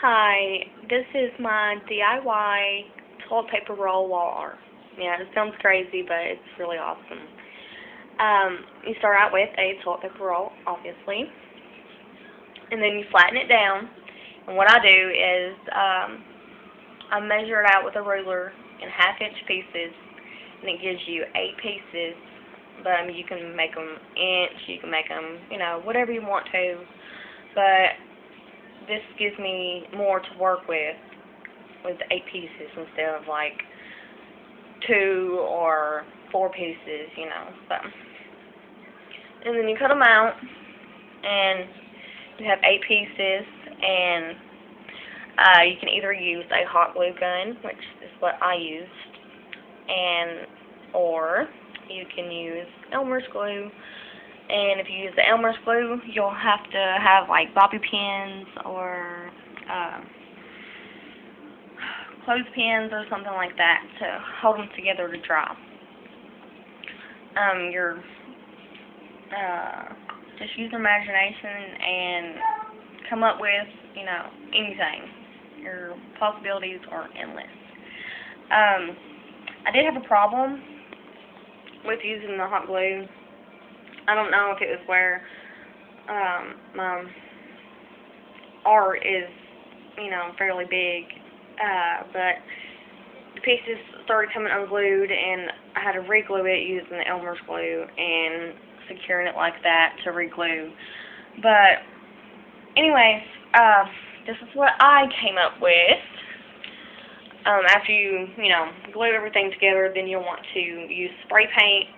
Hi, this is my DIY toilet paper roll wall art. Yeah, it sounds crazy, but it's really awesome. Um, you start out with a toilet paper roll, obviously, and then you flatten it down. And what I do is um, I measure it out with a ruler in half-inch pieces, and it gives you eight pieces. But mean, you can make them inch, you can make them, you know, whatever you want to. But this gives me more to work with with eight pieces instead of like two or four pieces, you know. So, and then you cut them out, and you have eight pieces, and uh, you can either use a hot glue gun, which is what I used, and or you can use Elmer's glue and if you use the Elmer's glue, you'll have to have like bobby pins or uh, clothespins or something like that to hold them together to dry. Um, you're uh, just use your imagination and come up with, you know, anything. Your possibilities are endless. Um, I did have a problem with using the hot glue I don't know if it was where um, my art is, you know, fairly big, uh, but the pieces started coming unglued, and I had to reglue it using the Elmer's glue and securing it like that to reglue. But, anyways, uh, this is what I came up with. Um, after you, you know, glue everything together, then you'll want to use spray paint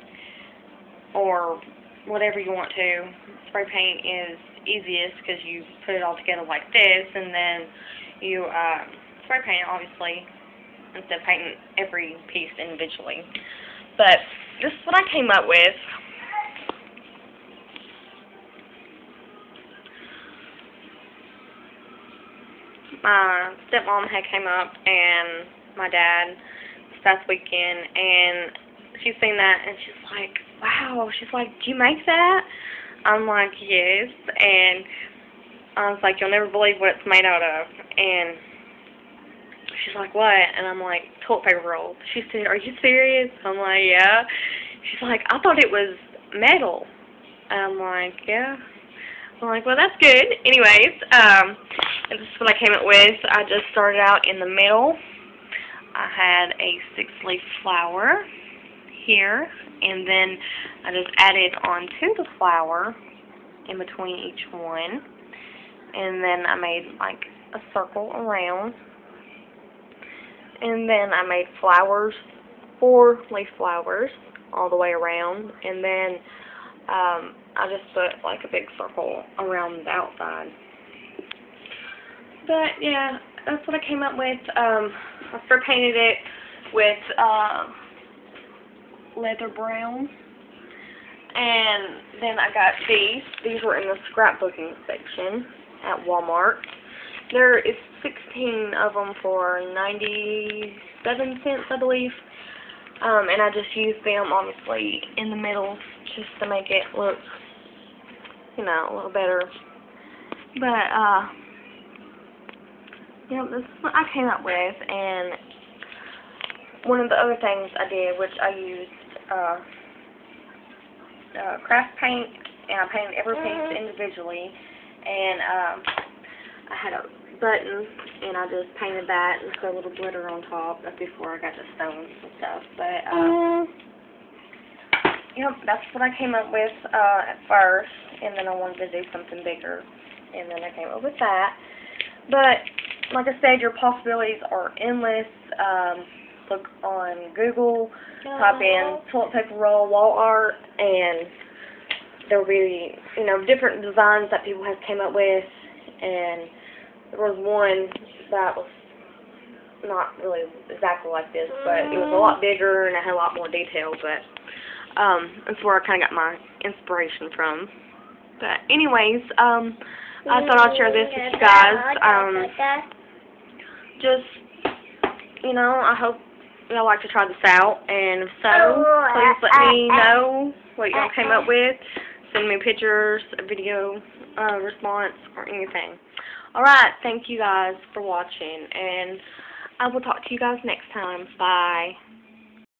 or whatever you want to. Spray paint is easiest because you put it all together like this, and then you uh, spray paint obviously instead of painting every piece individually. But this is what I came up with. My stepmom had came up and my dad this past weekend and she's seen that and she's like, wow. She's like, do you make that? I'm like, yes. And I was like, you'll never believe what it's made out of. And she's like, what? And I'm like, toilet paper roll. She said, are you serious? I'm like, yeah. She's like, I thought it was metal. And I'm like, yeah. I'm like, well, that's good. Anyways, um, this is what I came up with. I just started out in the middle. I had a six-leaf flower here, and then I just added onto the flower in between each one, and then I made like a circle around, and then I made flowers, four leaf flowers all the way around, and then um, I just put like a big circle around the outside. But yeah, that's what I came up with. Um, I spray painted it with uh, leather brown. And then I got these. These were in the scrapbooking section at Walmart. There is 16 of them for 97 cents, I believe. Um, and I just used them, obviously, in the middle just to make it look, you know, a little better. But, uh, yeah, this is what I came up with. And one of the other things I did, which I used uh, uh, craft paint, and I painted every piece mm-hmm. individually, and um, I had a button, and I just painted that and put a little glitter on top. That's before I got the stones and stuff, but, uh, mm. yep, that's what I came up with uh, at first, and then I wanted to do something bigger, and then I came up with that. But, like I said, your possibilities are endless. Um, look on Google, type in toilet paper roll wall art, and there will be, you know, different designs that people have came up with, and there was one that was not really exactly like this, but it was a lot bigger and it had a lot more detail, but um, that's where I kind of got my inspiration from. But anyways, um, I thought I'd share this with you guys. Um, just, you know, I hope y'all like to try this out, and if so, oh, please let me know what y'all came up with. Send me pictures, a video uh, response, or anything. Alright, thank you guys for watching, and I will talk to you guys next time. Bye.